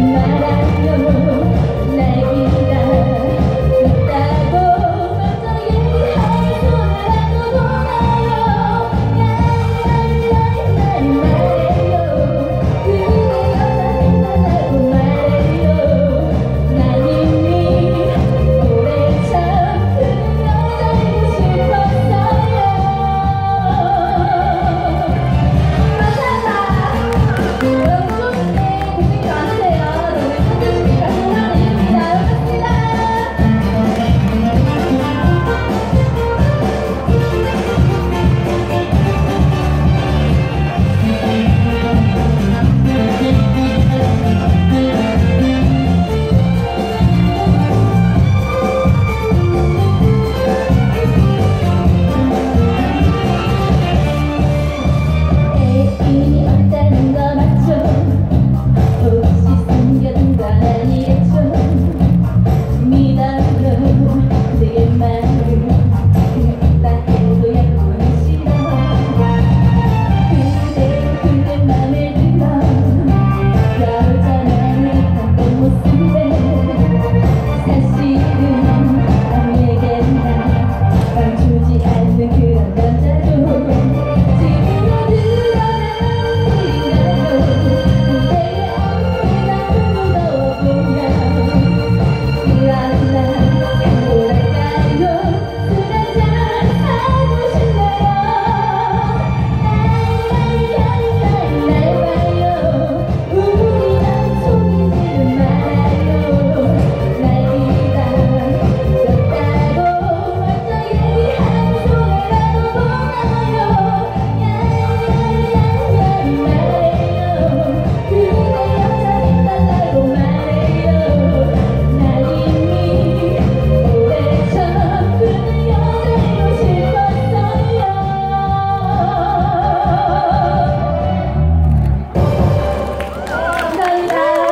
matter.